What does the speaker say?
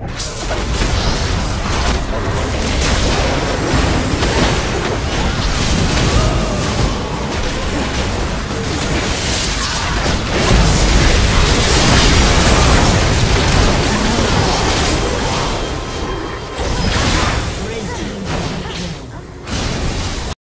you.